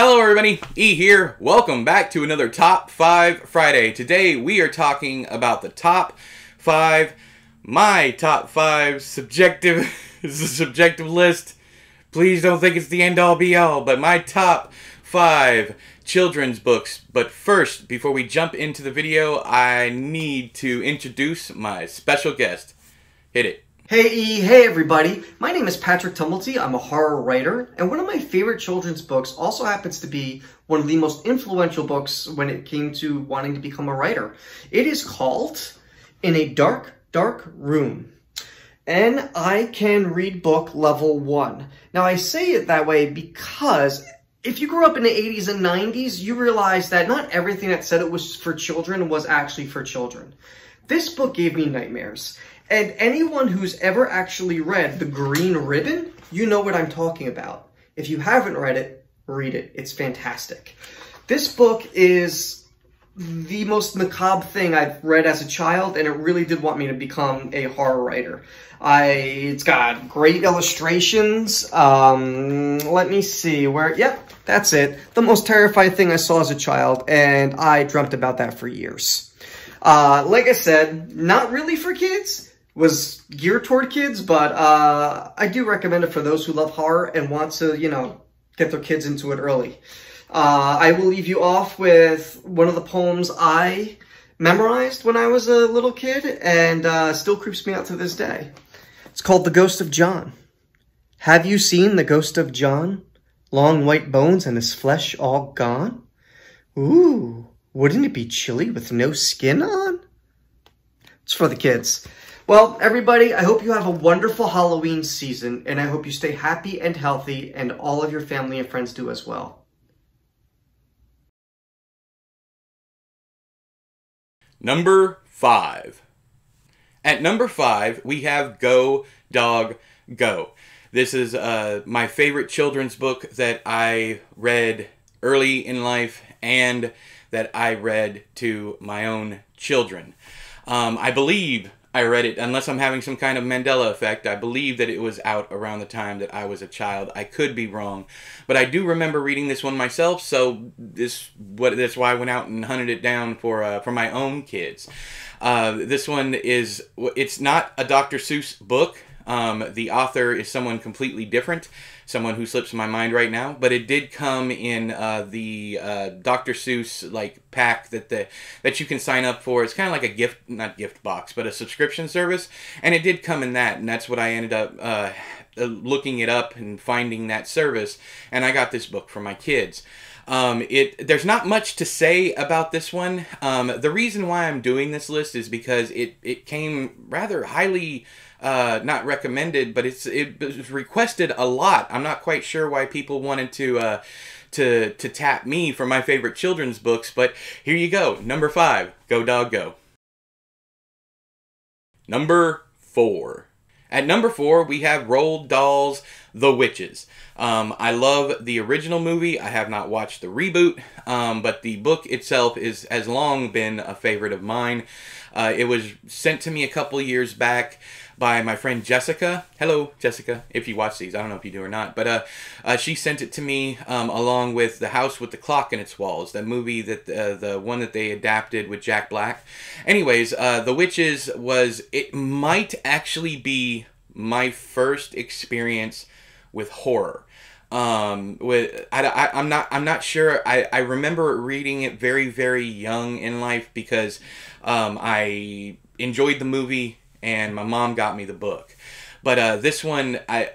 Hello, everybody. E here. Welcome back to another Top 5 Friday. Today we are talking about the top 5, my top 5 subjective, is a subjective list. Please don't think it's the end all be all, but my top 5 children's books. But first, before we jump into the video, I need to introduce my special guest. Hit it. Hey hey everybody. My name is Patrick Tumblety. I'm a horror writer, and one of my favorite children's books also happens to be one of the most influential books when it came to wanting to become a writer. It is called In a Dark, Dark Room. And I can read book level one. Now I say it that way because if you grew up in the 80s and 90s, you realize that not everything that said it was for children was actually for children. This book gave me nightmares. And anyone who's ever actually read The Green Ribbon, you know what I'm talking about. If you haven't read it, read it. It's fantastic. This book is the most macabre thing I've read as a child, and it really did want me to become a horror writer. I, it's got great illustrations. Um, let me see where, yep, that's it. The most terrifying thing I saw as a child, and I dreamt about that for years. Uh, like I said, not really for kids, was geared toward kids, but uh, I do recommend it for those who love horror and want to, you know, get their kids into it early. Uh, I will leave you off with one of the poems I memorized when I was a little kid and uh, still creeps me out to this day. It's called The Ghost of John. Have you seen the ghost of John? Long white bones and his flesh all gone? Ooh, wouldn't it be chilly with no skin on? It's for the kids. Well, everybody, I hope you have a wonderful Halloween season, and I hope you stay happy and healthy, and all of your family and friends do as well. Number five. At number five, we have Go Dog Go. This is uh, my favorite children's book that I read early in life and that I read to my own children. Um, I believe I read it, unless I'm having some kind of Mandela effect, I believe that it was out around the time that I was a child. I could be wrong, but I do remember reading this one myself. So this what that's why I went out and hunted it down for uh, for my own kids. Uh, this one is it's not a Dr. Seuss book. Um, the author is someone completely different, someone who slips my mind right now. But it did come in uh, the uh, Dr. Seuss like pack that the that you can sign up for. It's kind of like a gift, not gift box, but a subscription service, and it did come in that, and that's what I ended up. Uh, looking it up and finding that service, and I got this book for my kids. Um, it there's not much to say about this one. Um, the reason why I'm doing this list is because it it came rather highly uh, not recommended, but it's it was requested a lot. I'm not quite sure why people wanted to uh, to to tap me for my favorite children's books, but here you go. Number five, Go Dog Go. Number four. At number four, we have Roald Dahl's The Witches. Um, I love the original movie. I have not watched the reboot, um, but the book itself is has long been a favorite of mine. Uh, it was sent to me a couple years back by my friend Jessica. Hello, Jessica, if you watch these. I don't know if you do or not. But uh, uh, she sent it to me um, along with The House with the Clock in Its Walls, the movie that uh, the one that they adapted with Jack Black. Anyways, uh, The Witches was, it might actually be my first experience with horror um with I, I i'm not i'm not sure i i remember reading it very very young in life because um i enjoyed the movie and my mom got me the book. But uh, this one, I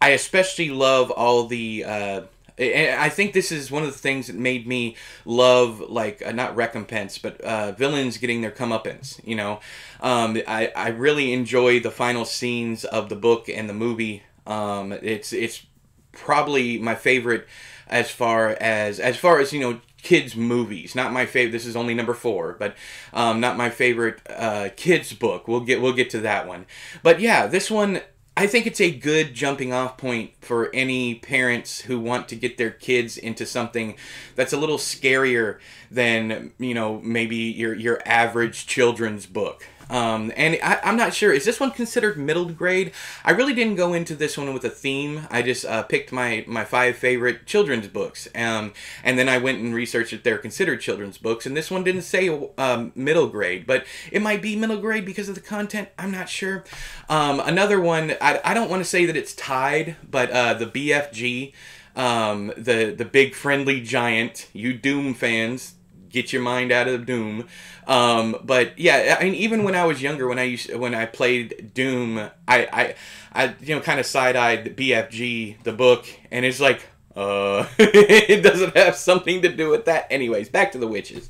I especially love all the. Uh, I think this is one of the things that made me love, like, uh, not recompense, but uh, villains getting their comeuppance. You know, um, I I really enjoy the final scenes of the book and the movie. Um, it's it's probably my favorite as far as as far as you know kids movies. Not my favorite. This is only number four, but um, not my favorite uh, kids book. We'll get we'll get to that one. But yeah, this one. I think it's a good jumping off point for any parents who want to get their kids into something that's a little scarier than you know maybe your your average children's book. Um, and I, I'm not sure, is this one considered middle grade? I really didn't go into this one with a theme. I just uh, picked my, my five favorite children's books. Um, and then I went and researched if they're considered children's books. And this one didn't say um, middle grade, but it might be middle grade because of the content. I'm not sure. Um, another one, I, I don't want to say that it's tied, but uh, the BFG um, the the big friendly giant. You Doom fans, get your mind out of Doom. Um, but yeah, I mean, even when I was younger, when I used when I played Doom, I I, I you know kind of side eyed BFG the book, and it's like, uh, it doesn't have something to do with that. Anyways, back to the witches.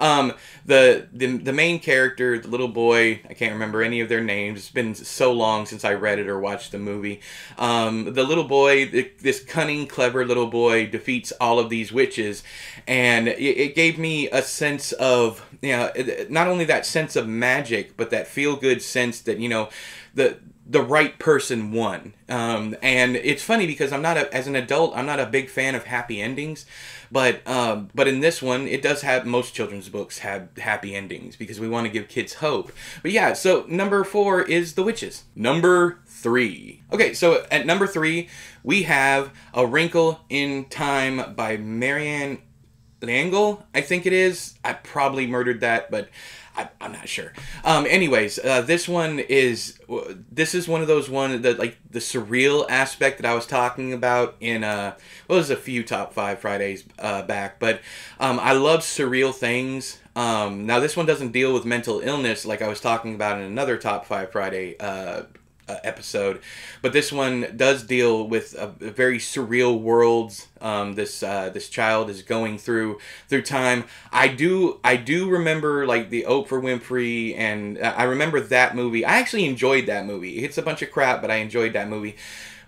Um, the, the the main character, the little boy, I can't remember any of their names. It's been so long since I read it or watched the movie. Um, the little boy, the, this cunning, clever little boy, defeats all of these witches, and it, it gave me a sense of you know not only that sense of magic, but that feel good sense that you know the the right person won. Um, and it's funny because I'm not a, as an adult, I'm not a big fan of happy endings. But um, but in this one, it does have most children's books have happy endings because we want to give kids hope. But yeah, so number four is The Witches. Number three. Okay, so at number three, we have A Wrinkle in Time by Marianne L'Engle, I think it is. I probably murdered that, but I, am not sure. Um, anyways, uh, this one is this is one of those one that like the surreal aspect that I was talking about in uh well, there's a few top five Fridays uh, back, but um, I love surreal things. Um, now this one doesn't deal with mental illness like I was talking about in another top five Friday uh, uh, episode, but this one does deal with a, a very surreal worlds. Um, this uh, this child is going through through time. I do I do remember like the Oprah Winfrey, and uh, I remember that movie. I actually enjoyed that movie. It's a bunch of crap, but I enjoyed that movie.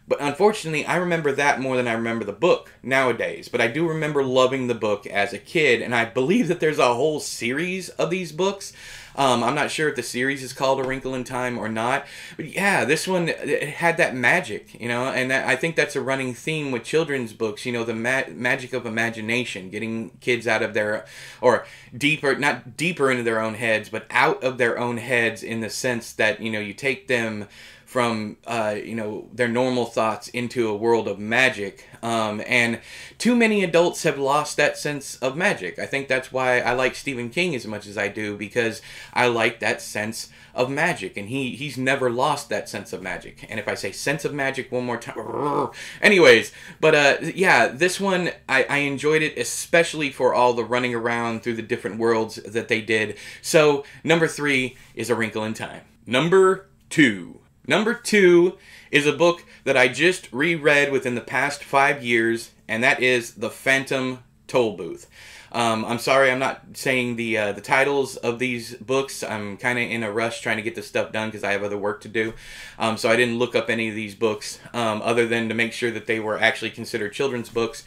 But unfortunately, I remember that more than I remember the book nowadays. But I do remember loving the book as a kid, and I believe that there's a whole series of these books. Um, I'm not sure if the series is called A Wrinkle in Time or not, but yeah, this one had that magic, you know, and that, I think that's a running theme with children's books. You know, the ma- magic of imagination, getting kids out of their or deeper, not deeper into their own heads, but out of their own heads in the sense that you know you take them from uh, you know their normal thoughts into a world of magic. Um, and too many adults have lost that sense of magic. I think that's why i like stephen king as much as i do because i like that sense of magic. And he he's never lost that sense of magic. And if i say sense of magic one more time anyways but uh yeah this one i i enjoyed it especially for all the running around through the different worlds that they did. So number three is a wrinkle in time. Number two Number two is a book that I just reread within the past five years, and that is The Phantom Toll Booth. Um, I'm sorry, I'm not saying the uh, the titles of these books. I'm kind of in a rush trying to get this stuff done because I have other work to do. Um, so I didn't look up any of these books um, other than to make sure that they were actually considered children's books.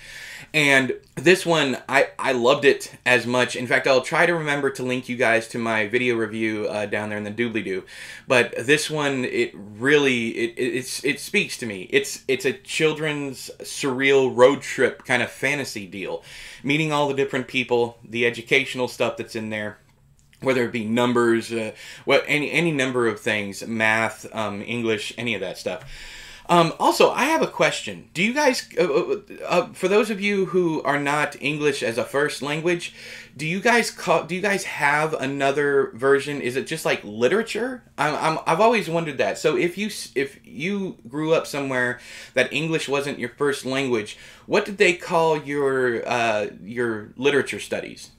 And this one, I, I loved it as much. In fact, I'll try to remember to link you guys to my video review uh, down there in the doobly doo. But this one, it really it, it, it speaks to me. It's it's a children's surreal road trip kind of fantasy deal, meeting all the different people, the educational stuff that's in there whether it be numbers, uh, what any any number of things, math, um, English, any of that stuff. Um, also, I have a question. Do you guys, uh, uh, uh, for those of you who are not English as a first language, do you guys call? Do you guys have another version? Is it just like literature? I'm, I'm I've always wondered that. So if you if you grew up somewhere that English wasn't your first language, what did they call your uh, your literature studies?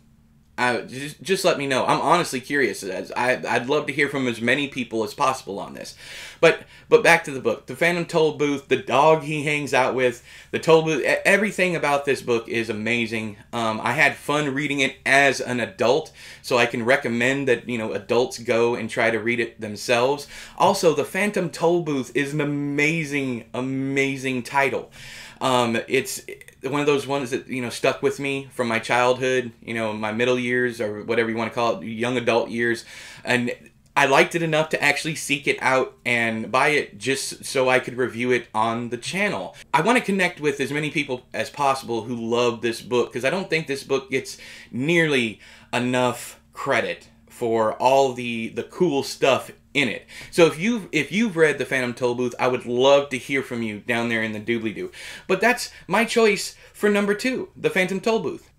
Uh, just, just let me know. I'm honestly curious. As I, I'd love to hear from as many people as possible on this. But but back to the book. The Phantom Toll Booth, the dog he hangs out with, the toll booth, everything about this book is amazing. Um, I had fun reading it as an adult, so I can recommend that you know adults go and try to read it themselves. Also, the Phantom Toll Booth is an amazing, amazing title. Um, it's one of those ones that you know stuck with me from my childhood, you know, my middle years or whatever you want to call it, young adult years, and I liked it enough to actually seek it out and buy it just so I could review it on the channel. I want to connect with as many people as possible who love this book because I don't think this book gets nearly enough credit for all the the cool stuff in it. So if you've if you've read the Phantom Toll Booth, I would love to hear from you down there in the doobly doo. But that's my choice for number two, the Phantom Toll Booth.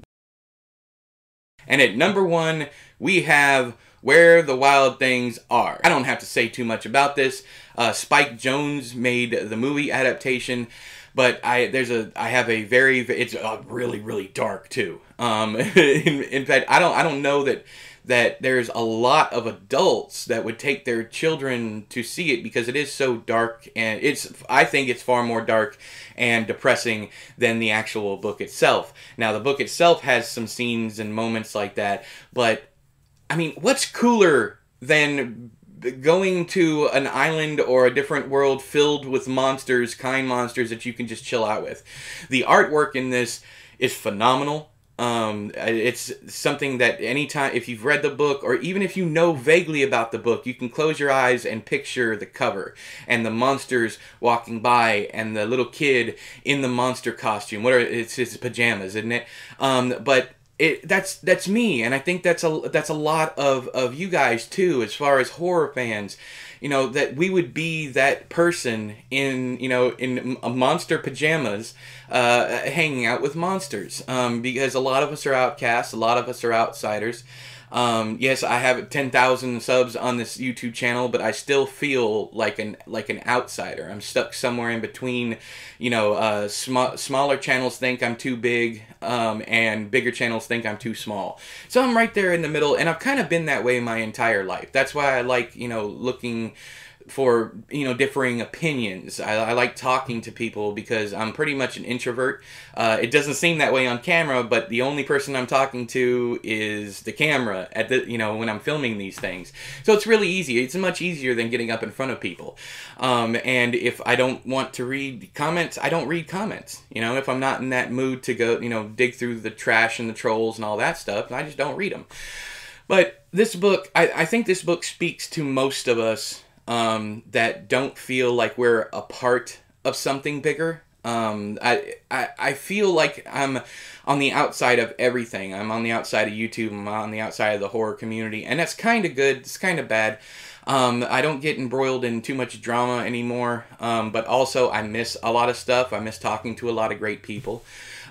And at number one, we have Where the Wild Things Are. I don't have to say too much about this. Uh, Spike Jonze made the movie adaptation, but I there's a I have a very it's uh, really really dark too. Um, in, in fact, I don't I don't know that that there's a lot of adults that would take their children to see it because it is so dark and it's I think it's far more dark and depressing than the actual book itself. Now the book itself has some scenes and moments like that, but I mean, what's cooler than going to an island or a different world filled with monsters, kind monsters that you can just chill out with? The artwork in this is phenomenal. Um, it's something that anytime, if you've read the book, or even if you know vaguely about the book, you can close your eyes and picture the cover and the monsters walking by and the little kid in the monster costume. What are it's his pajamas, isn't it? Um, but it, that's that's me, and I think that's a that's a lot of of you guys too, as far as horror fans you know that we would be that person in you know in monster pajamas uh, hanging out with monsters. Um, because a lot of us are outcasts a lot of us are outsiders um, yes, I have 10,000 subs on this YouTube channel, but I still feel like an like an outsider. I'm stuck somewhere in between. You know, uh, sm- smaller channels think I'm too big, um, and bigger channels think I'm too small. So I'm right there in the middle, and I've kind of been that way my entire life. That's why I like you know looking for you know differing opinions. I, I, like talking to people because I'm pretty much an introvert. Uh, it doesn't seem that way on camera, but the only person I'm talking to is the camera at the you know when I'm filming these things. So it's really easy. It's much easier than getting up in front of people. Um, and if I don't want to read comments, I don't read comments. You know, if I'm not in that mood to go you know dig through the trash and the trolls and all that stuff, I just don't read them. But this book, I, I think this book speaks to most of us um, that don't feel like we're a part of something bigger. Um, I, I I feel like I'm on the outside of everything. I'm on the outside of YouTube. I'm on the outside of the horror community, and that's kind of good. It's kind of bad. Um, I don't get embroiled in too much drama anymore. Um, but also, I miss a lot of stuff. I miss talking to a lot of great people.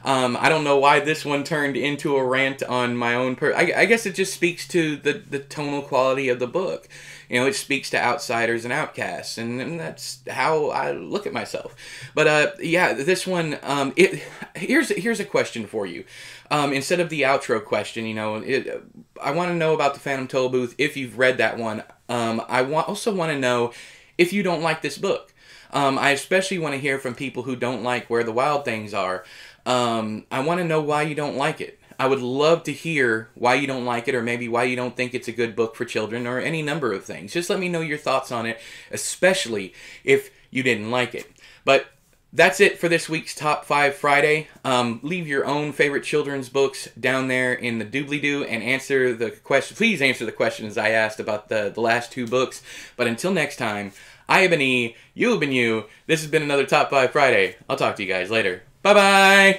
Um, I don't know why this one turned into a rant on my own. Per- I, I guess it just speaks to the the tonal quality of the book. You know, it speaks to outsiders and outcasts, and, and that's how I look at myself. But uh, yeah, this one. Um, it here's here's a question for you. Um, instead of the outro question, you know, it, I want to know about the Phantom Toll Booth If you've read that one, um, I want also want to know if you don't like this book. Um, I especially want to hear from people who don't like where the wild things are. Um, I want to know why you don't like it. I would love to hear why you don't like it, or maybe why you don't think it's a good book for children, or any number of things. Just let me know your thoughts on it, especially if you didn't like it. But that's it for this week's Top 5 Friday. Um, leave your own favorite children's books down there in the doobly doo and answer the question. Please answer the questions I asked about the, the last two books. But until next time, I have been E, you have been you. This has been another Top 5 Friday. I'll talk to you guys later. Bye bye!